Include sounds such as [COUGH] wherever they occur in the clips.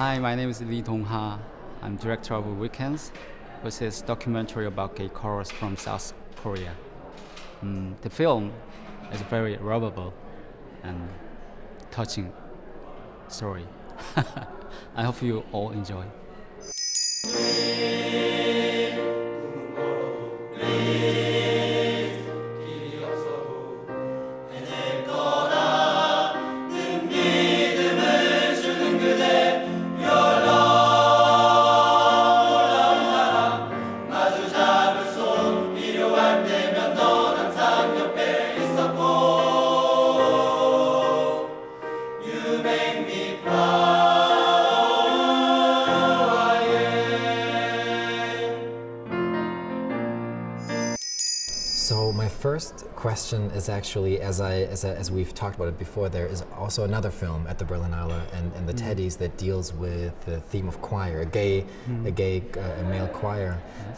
Hi, my name is Lee Dong-ha. I'm director of Weekends, which is documentary about gay chorus from South Korea. Mm, the film is very lovable and touching story. [LAUGHS] I hope you all enjoy. Question is actually, as I as, I, as we've talked about it before, there is also another film at the Berlinale and, and the Mm. Teddies that deals with the theme of choir, a gay Mm. a gay uh, a male choir,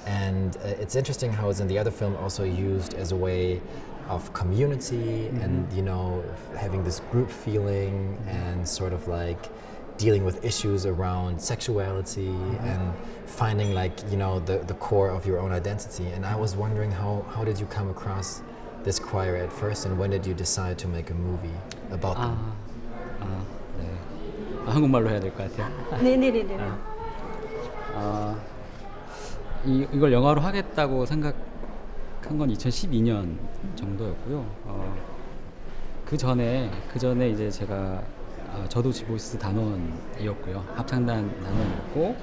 and uh, it's interesting how it's in the other film also used as a way of community Mm-hmm. and you know having this group feeling and sort of like dealing with issues around sexuality Mm-hmm. and finding like you know the, the core of your own identity and i was wondering how, how did you come across this choir at first and when did you decide to make a movie about 아, them 아, 네. 아, 한국말로 해야 될 것 같아요. 네네네네. 아, 이, 이걸 영화로 하겠다고 생각한 건 2012년 정도였고요. 어, 그 전에 그 전에 이제 제가 어, 저도 지보이스 단원이었고요. 합창단 단원이었고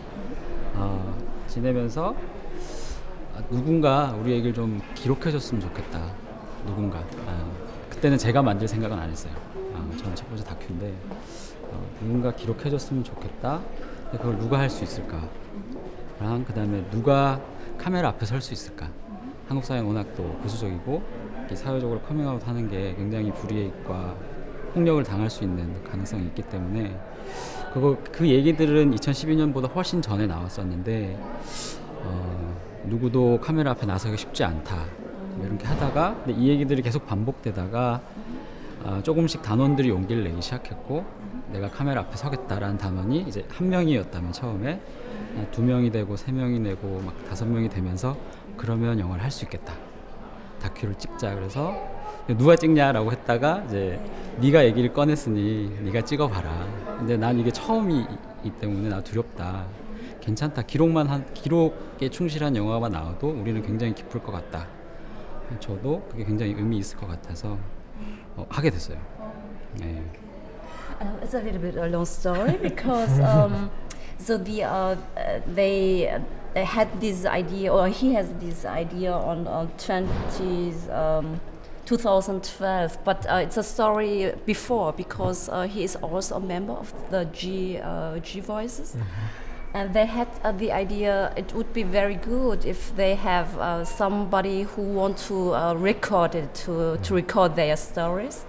어, 지내면서 아, 누군가 우리 얘기를 좀 기록해줬으면 좋겠다. 누군가. 아, 그때는 제가 만들 생각은 안 했어요. 아, 저는 첫 번째 다큐인데 어, 누군가 기록해줬으면 좋겠다. 근데 그걸 누가 할 수 있을까? 랑 그다음에 누가 카메라 앞에 설 수 있을까? 한국 사회는 워낙 또 보수적이고 사회적으로 커밍아웃 하는 게 굉장히 불이익과 폭력을 당할 수 있는 가능성이 있기 때문에 그거 그 얘기들은 2012년보다 훨씬 전에 나왔었는데 어, 누구도 카메라 앞에 나서기 쉽지 않다 뭐 이렇게 하다가 근데 이 얘기들이 계속 반복되다가 아, 조금씩 단원들이 용기를 내기 시작했고 내가 카메라 앞에 서겠다라는 단원이 이제 한 명이었다면 처음에 아, 두 명이 되고 세 명이 되고 막 다섯 명이 되면서 그러면 영화를 할 수 있겠다. 다큐를 찍자. 그래서 누가 찍냐라고 했다가 이제 네가 얘기를 꺼냈으니 네가 찍어봐라. 근데 난 이게 처음이기 때문에 나 두렵다. 괜찮다. 기록만 한 기록에 충실한 영화가 나와도 우리는 굉장히 기쁠 것 같다 저도 그게 굉장히 의미 있을 것 같아서 어, 하게 됐어요. 네. Uh, it's a little bit a long story because um, [LAUGHS] so the uh, uh, they uh, they had this idea or he has this idea on on 20s um, 2012 but uh, it's a story before because uh, he is also a member of the G uh, G Voices and they had uh, the idea it would be very good if they have uh, somebody who want to uh, record it to, to record their stories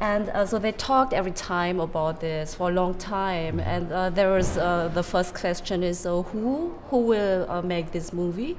and uh, so they talked every time about this for a long time. And uh, there was uh, the first question is uh, who who will uh, make this movie?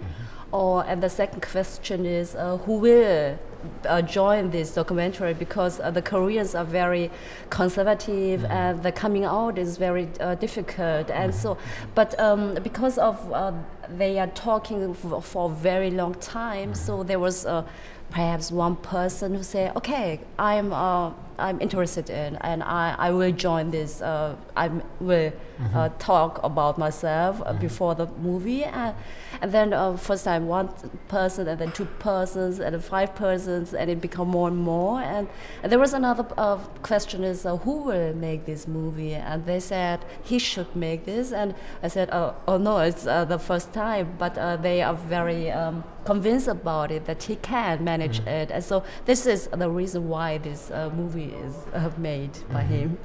Or and the second question is uh, who will uh, join this documentary? Because uh, the Koreans are very conservative and the coming out is very uh, difficult. And so but um, because of uh, they are talking for, for a very long time so there was uh, perhaps one person who said, okay I'm uh, I'm interested in and I, I will join this uh, I will uh, talk about myself uh, before the movie and, and then uh, first time one person and then two persons and then five persons and it become more and more and, and there was another uh, question is uh, who will make this movie? And they said he should make this and I said oh, oh no it's uh, the first time but uh, they are very um, convinced about it that he can manage it. And so this is the reason why this uh, movie is uh, made by mm -hmm. him.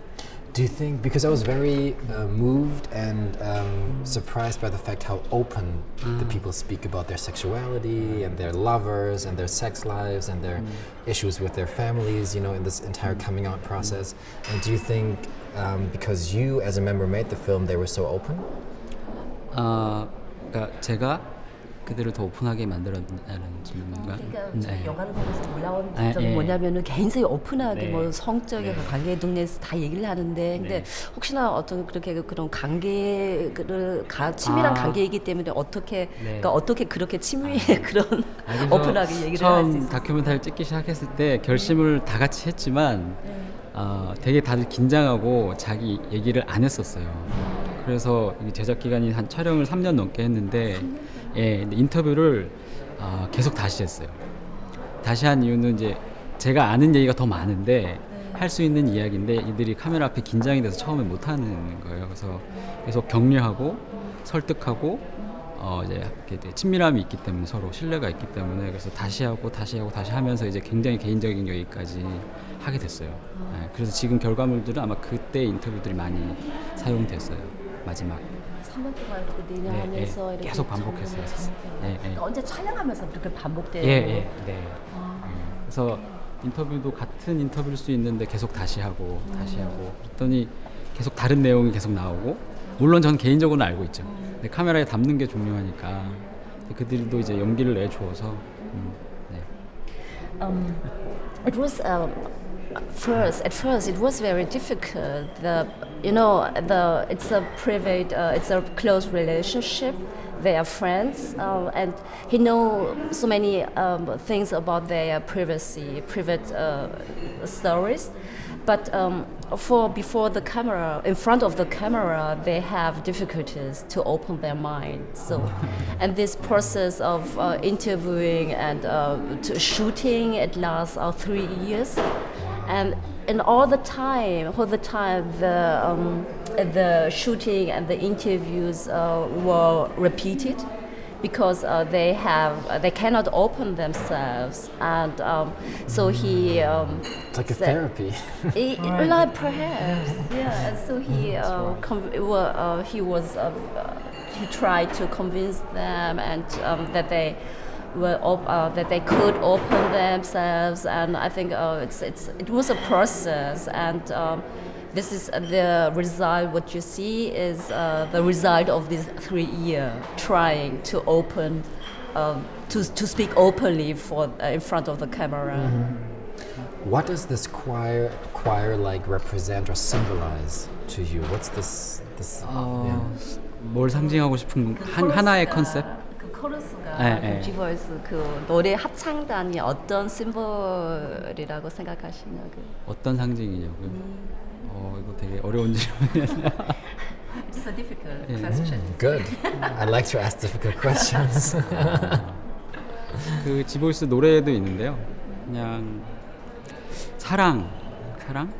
Do you think, because I was very uh, moved and um, surprised by the fact how open mm. the people speak about their sexuality and their lovers and their sex lives and their mm. issues with their families, you know, in this entire mm. coming out mm. process. And do you think um, because you as a member made the film, they were so open? Uh, 제가 그들을 더 오픈하게 만들었냐는 질문인가? 그러니까 네. 보면서 올라온 아, 점이 예. 뭐냐면은 굉장히 오픈하게 네. 뭐 성적인 네. 관계 동네에서 다 얘기를 하는데 근데 네. 혹시나 어떤 그렇게 그런 관계를 가, 친밀한 아. 관계이기 때문에 어떻게 네. 그러니까 어떻게 그렇게 친밀 [LAUGHS] 그런 아, 오픈하게 얘기를 할수 처음 있어요. 다큐멘터리 찍기 시작했을 때 결심을 다 같이 했지만 어, 되게 다들 긴장하고 자기 얘기를 안 했었어요. 그래서 이 제작 기간이 한 촬영을 3년 넘게 했는데 예, 근 데 인터뷰를 어, 계속 다시 했어요. 다시 한 이유는 이제 제가 아는 얘기가 더 많은데 할 수 있는 이야기인데 이들이 카메라 앞에 긴장이 돼서 처음에 못 하는 거예요. 그래서 계속 격려하고 설득하고 어 이제 이렇게 친밀함이 있기 때문에 서로 신뢰가 있기 때문에 그래서 다시 하고 다시 하고 다시 하면서 이제 굉장히 개인적인 얘기까지 하게 됐어요. 네, 그래서 지금 결과물들은 아마 그때 인터뷰들이 많이 사용됐어요. 마지막. 3년 동안 그 네, 내년에서 네. 이렇게 계속 반복했어요. 정리해서. 예, 예. 그러니까 언제 촬영하면서 그렇게 반복돼요. 예, 예, 네. 음, 그래서 인터뷰도 같은 인터뷰일 수 있는데 계속 다시 하고 다시 하고 그랬더니 계속 다른 내용이 계속 나오고 물론 저는 개인적으로는 알고 있죠. 근데 카메라에 담는 게 중요하니까 그들도 이제 용기를 내주어서 음, 네. Um, it was um, first at first it was very difficult. The you know the it's a private uh, it's a close relationship. They are friends, uh, and he know so many um, things about their privacy, private uh, stories. But um, for before the camera, in front of the camera, they have difficulties to open their mind. So, [LAUGHS] and this process of uh, interviewing and uh, to shooting it lasts uh, three years, and and all the time, all the time, the um, the shooting and the interviews uh, were repeated because uh, they have uh, they cannot open themselves. And um, so he um, It's like a said- therapy. [LAUGHS] he, like perhaps. Yeah and so he uh, com- well, uh, he was uh, uh, he tried to convince them and um, that they were op- uh, that they could open themselves. And I think uh, it's it's it was a process. And um, this is uh, the result what you see is uh, the result of this three year trying to open um, to, to speak openly for uh, in front of the camera What does this choir choir like represent or symbolize to you? What's this this 어, yeah. 뭘 상징하고 싶은 한 하나의 컨셉? 그 코러스가 네, 그 네. 지버스 그 노래 합창단이 어떤 심볼이라고 생각하시냐고. 어떤 상징이냐고요? 어 이거 되게 어려운 질문이야. It's [LAUGHS] a difficult Yeah. question. Good. I like to ask difficult questions. [LAUGHS] 그 지보이스 노래도 있는데요. 그냥 사랑, 사랑?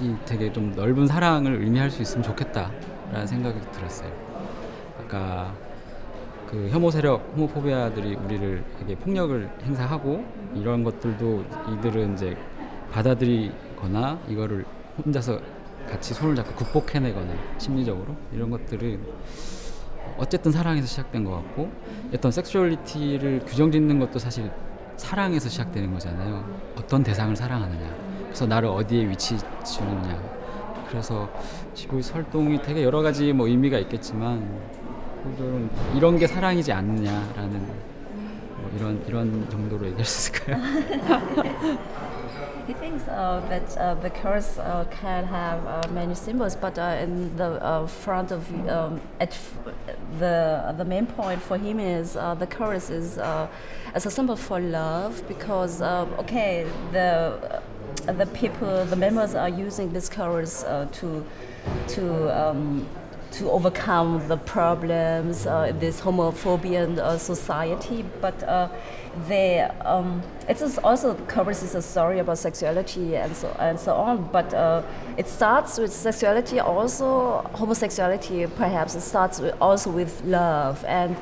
이 되게 좀 넓은 사랑을 의미할 수 있으면 좋겠다라는 생각이 들었어요. 아까 그 혐오 세력, 호모포비아들이 우리를 되게 폭력을 행사하고 이런 것들도 이들은 이제 받아들이 거나 이거를 혼자서 같이 손을 잡고 극복해내거나 심리적으로 이런 것들은 어쨌든 사랑에서 시작된 것 같고 어떤 섹슈얼리티를 규정짓는 것도 사실 사랑에서 시작되는 거잖아요. 어떤 대상을 사랑하느냐. 그래서 나를 어디에 위치 주느냐. 그래서 지구의 활동이 되게 여러 가지 뭐 의미가 있겠지만 이런 게 사랑이지 않느냐라는 뭐 이런 이런 정도로 얘기할 수 있을까요? [LAUGHS] He thinks uh, that uh, the chorus uh, can have uh, many symbols, but in the front of um, at the the main point for him is the chorus is as a symbol for love because okay the the people the members are using this chorus to to um, to overcome the problems uh, in this homophobian uh, society, but uh, they um, it is also covers is a story about sexuality and so and so on. But uh, it starts with sexuality, also homosexuality. Perhaps it starts with, also with love, and,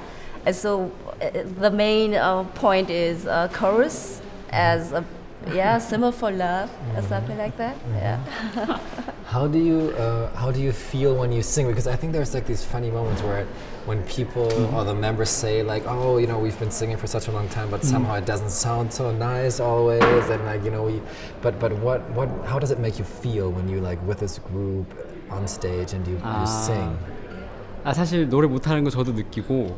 and so uh, the main uh, point is uh, chorus as a yeah symbol for love or something like that. Yeah. [LAUGHS] How do you uh, how do you feel when you sing? Because I think there's like these funny moments where when people or the members say like, oh, you know, we've been singing for such a long time, but somehow it doesn't sound so nice always, and like you know, we, but but what what how does it make you feel when you like with this group on stage and you, you Ah. sing? 아 사실 노래 못하는 거 저도 느끼고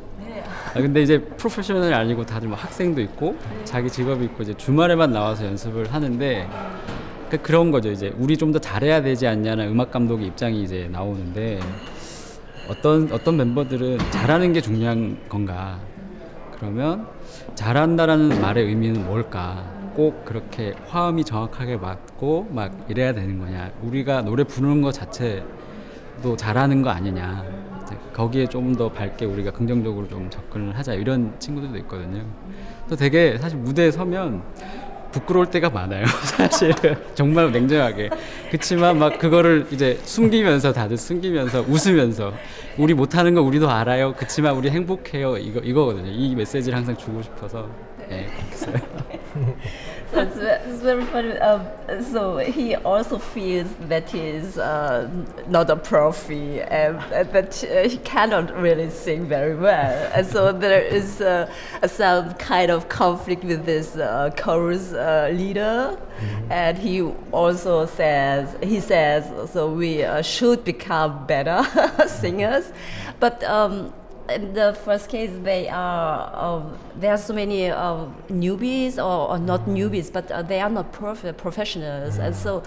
아, 근데 이제 프로페셔널이 아니고 다들 뭐 학생도 있고 자기 직업이 있고 이제 주말에만 나와서 연습을 하는데 그 그런 거죠. 이제 우리 좀 더 잘해야 되지 않냐는 음악 감독의 입장이 이제 나오는데 어떤 어떤 멤버들은 잘하는 게 중요한 건가? 그러면 잘한다라는 말의 의미는 뭘까? 꼭 그렇게 화음이 정확하게 맞고 막 이래야 되는 거냐? 우리가 노래 부르는 것 자체도 잘하는 거 아니냐? 거기에 좀 더 밝게 우리가 긍정적으로 좀 접근을 하자 이런 친구들도 있거든요. 또 되게 사실 무대에 서면 부끄러울 때가 많아요. [LAUGHS] 사실 정말 냉정하게. 그렇지만 막 그거를 이제 숨기면서 다들 숨기면서 웃으면서 우리 못하는 거 우리도 알아요. 그렇지만 우리 행복해요. 이거 이거거든요. 이 메시지를 항상 주고 싶어서. 예, 그래서 So it's, it's very funny. Um, so he also feels that he's uh, not a profi and, and that uh, he cannot really sing very well. And so there is uh, some kind of conflict with this uh, chorus uh, leader. And he also says, he says, so we uh, should become better [LAUGHS] singers. But um, in the first case, they are there are so many uh, newbies or, or not newbies, but uh, they are not prof- professionals, and so.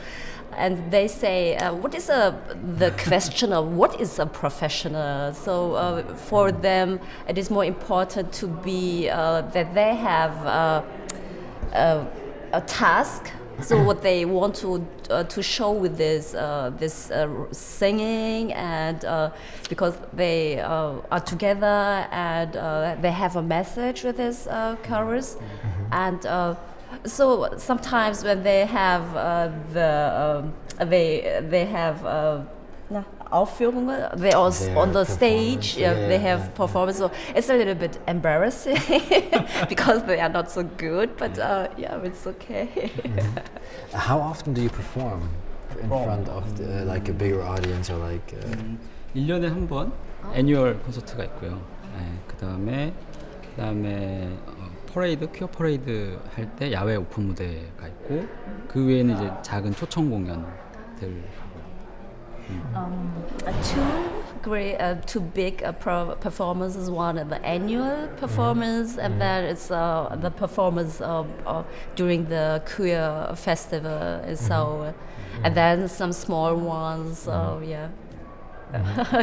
And they say, uh, what is a, the question of what is a professional? So uh, for them, it is more important to be uh, that they have uh, a task. So what they want to uh, to show with this uh, this uh, singing and uh, because they uh, are together and uh, they have a message with this uh, chorus. And uh, so sometimes when they have uh, the um, they they have uh, Aufführungen. They also Their on the stage. Yeah, yeah, they have yeah. performance. So it's a little bit embarrassing because they are not so good. But uh, yeah, it's okay. How often do you perform in front of the, like a bigger audience or like? Uh, 1년에 한번 애니얼 콘서트가 있고요. 네, 그다음에 그다음에 어, 퍼레이드 퀴어 퍼레이드 할 때 야외 오픈 무대가 있고 그 외에는 이제 작은 초청 공연들 um, uh, two great, uh, two big uh, pro- performances. One at the annual performance, and then it's uh, the performance of, uh, during the queer festival in Seoul, and then some small ones. So yeah,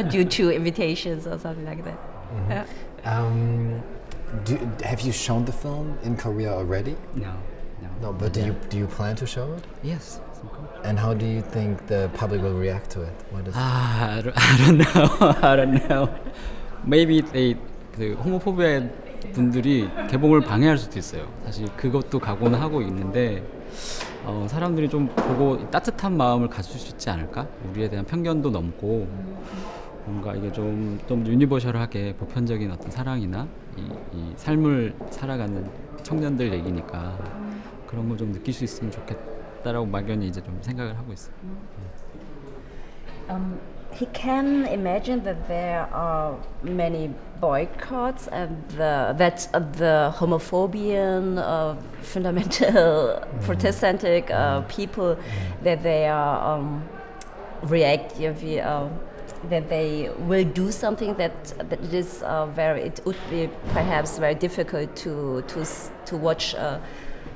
[LAUGHS] due to invitations or something like that. Yeah. um, do, have you shown the film in Korea already? No, no. No, but do you do you plan to show it? Yes. Course. And how do you think the public will react to it? What is 아, I don't, [LAUGHS] I don't know. [LAUGHS] I don't know. Maybe they 그 호모포비아 분들이 개봉을 방해할 수도 있어요. 사실 그것도 각오는 하고 있는데 어, 사람들이 좀 보고 따뜻한 마음을 가질 수 있지 않을까? 우리에 대한 편견도 넘고 뭔가 이게 좀, 좀 유니버셜하게 보편적인 어떤 사랑이나 이, 이 삶을 살아가는 청년들 얘기니까 그런 걸 좀 느낄 수 있으면 좋겠다 라고 막연히 이제 좀 생각을 하고 있어요. Um, he can imagine that there are many boycotts and the, that uh, the homophobian, uh, fundamental [LAUGHS] Protestantic uh, people that they are um, reactive. Uh, that they will do something that that it is uh, very it would be perhaps very difficult to to s- to watch uh,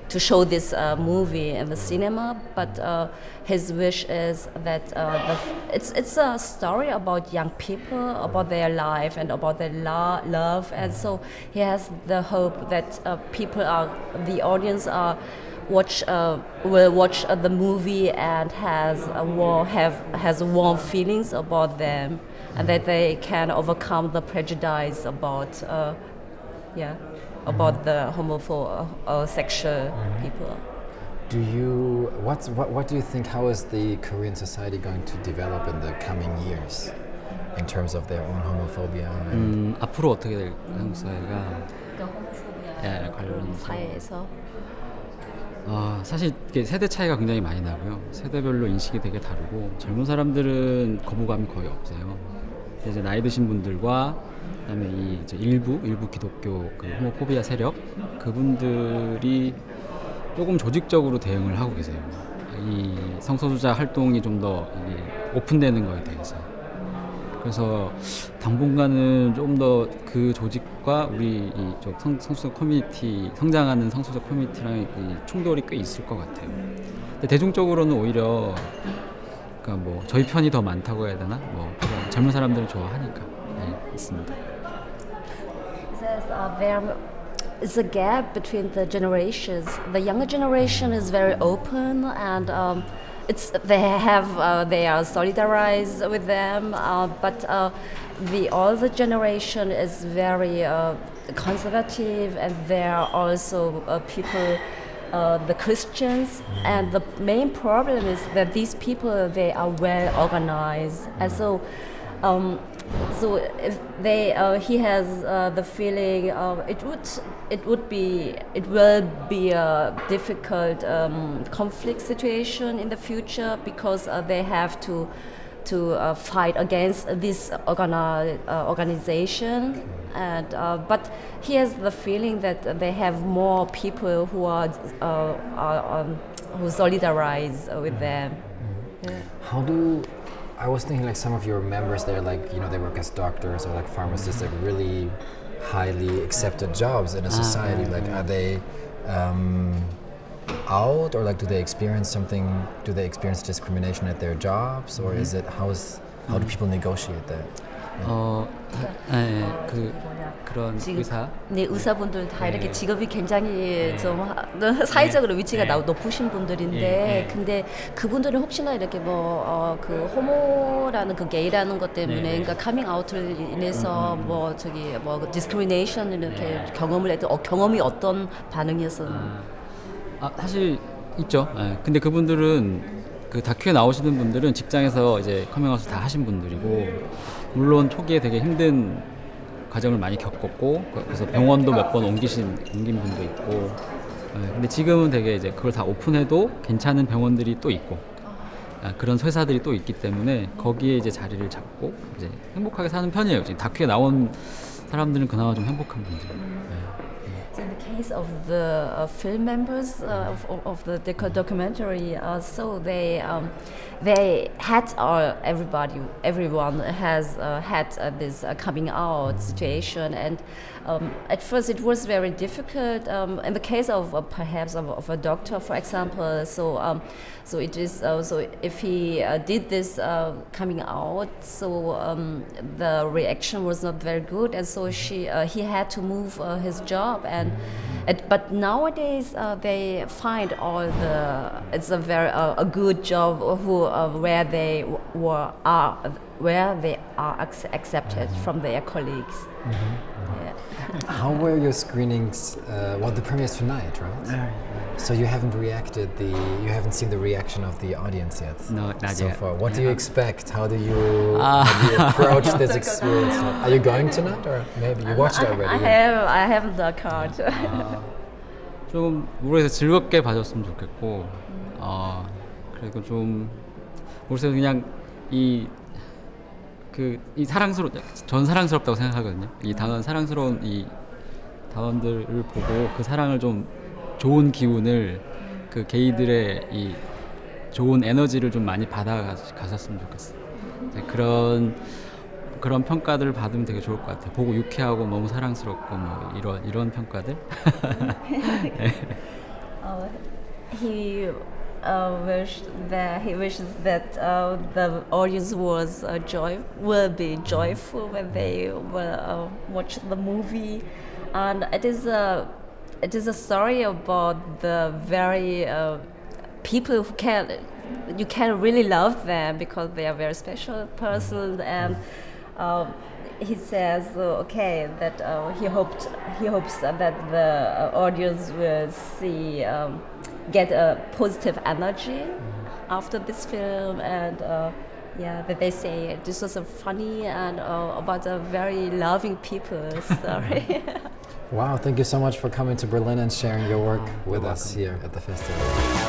to show this uh, movie in the cinema, but uh, his wish is that uh, it's it's a story about young people, about their life and about their love, and so he has the hope that uh, people are the audience are watch uh, will watch uh, the movie and has a warm, have has warm feelings about them, and that they can overcome the prejudice about yeah about the homophobic uh, sexual people. Do you what's what what do you think? How is the Korean society going to develop in the coming years in terms of their own homophobia? And 음, 앞으로 어떻게 될 한국 사회가 예, 관련해서 사회에서 아, 사실 이게 세대 차이가 굉장히 많이 나고요. 세대별로 인식이 되게 다르고 젊은 사람들은 거부감이 거의 없어요. 이제 나이 드신 분들과 그다음에 이 이제 일부 일부 기독교 그 호모포비아 세력 그분들이 조금 조직적으로 대응을 하고 계세요. 이 성소수자 활동이 좀 더 오픈되는 거에 대해서. 그래서 당분간은 좀 더 그 조직과 우리 이쪽 성수적 커뮤니티 성장하는 성수적 커뮤니티랑 이 충돌이 꽤 있을 것 같아요. 근데 대중적으로는 오히려 그러니까 뭐 저희 편이 더 많다고 해야 되나? 뭐 젊은 사람들을 좋아하니까 there's a very a gap between the generations. The younger generation is very open and um, it's they have uh, they are solidarized with them, uh, but uh, the older generation is very uh, conservative, and there are also uh, people. Uh, the Christians and the main problem is that these people they are well organized and so um, so if they uh, he has uh, the feeling uh, it would it would be it will be a difficult um, conflict situation in the future because uh, they have to to uh, fight against this organi- uh, organization and but he has the feeling that they have more people who are, are um, who solidarize with them yeah. How do I was thinking like some of your members there, like you know, they work as doctors or like pharmacists, like really highly accepted jobs in a ah, society. Like, are they um, out or like do they experience something? Do they experience discrimination at their jobs, or mm-hmm. is it how is how do mm-hmm. people negotiate that? 어, 네, 그 그런 의사 네 의사분들 다 이렇게 네. 직업이 굉장히 네. 좀 하- [LAUGHS] 사회적으로 위치가 네. 나- 높으신 분들인데 네, 네. 근데 그분들은 혹시나 이렇게 뭐그 호모라는 그 게이라는 것 때문에 네, 네. 그러니까 카밍 아웃을 인해서 뭐 저기 뭐 디스크리미네이션 이렇게 네. 경험을 해도 어, 경험이 어떤 반응이었었나요? 아 사실 있죠. 예, 근데 그분들은 그 다큐에 나오시는 분들은 직장에서 이제 커밍아웃을 다 하신 분들이고 물론 초기에 되게 힘든 과정을 많이 겪었고 그- 그래서 병원도 몇 번 옮기신 옮긴 분도 있고 예, 근데 지금은 되게 이제 그걸 다 오픈해도 괜찮은 병원들이 또 있고 아, 그런 회사들이 또 있기 때문에 거기에 이제 자리를 잡고 이제 행복하게 사는 편이에요. 지금 다큐에 나온 사람들은 그나마 좀 행복한 분들. 예. Case of the uh, film members uh, of, of- the docu- documentary, uh, so they um, they had uh, everybody, everyone has uh, had uh, this coming out situation, and um, at first it was very difficult. Um, in the case of perhaps of, of a doctor, for example, so um, so it is so if he did this coming out, so um, the reaction was not very good, and so she he had to move his job and. It, but nowadays uh, they find all the it's a very uh, a good job who uh, where they were are where they are ac- accepted from their colleagues. Yeah. How were your screenings? Uh, well, the premieres tonight, right? So you haven't reacted the you haven't seen the reaction of the audience yet. No, not so yet. far. What do you expect? How do you, Ah. [LAUGHS] how do you approach this experience? [LAUGHS] Are you going tonight, or maybe you watched it I, already? I have I have the card. [LAUGHS] 아, 좀 모르겠어요. 즐겁게 봐줬으면 좋겠고, 어, 그리고 좀 모르겠어요. 그냥 이 그 이 사랑스러 전 사랑스럽다고 생각하거든요. 이 단원 사랑스러운 이 단원들을 보고 그 사랑을 좀 좋은 기운을 그 게이들의 이 좋은 에너지를 좀 많이 받아 가셨으면 좋겠어요. 이제 그런 그런 평가들을 받으면 되게 좋을 것 같아요. 보고 유쾌하고 너무 사랑스럽고 뭐 이런 이런 평가들. [LAUGHS] [LAUGHS] Uh, he uh, wished that he wishes that uh, the audience was uh, joy will be joyful when they will watch the movie, and it is a it is a story about the very people who can you can really love them because they are very special person and. Um, he says uh, okay that uh, he hoped he hopes that the audience will see um, get a positive energy after this film and uh, yeah that they say this was a funny and uh, about a very loving people [LAUGHS] story Wow! Thank you so much for coming to Berlin and sharing your work with us here at the festival.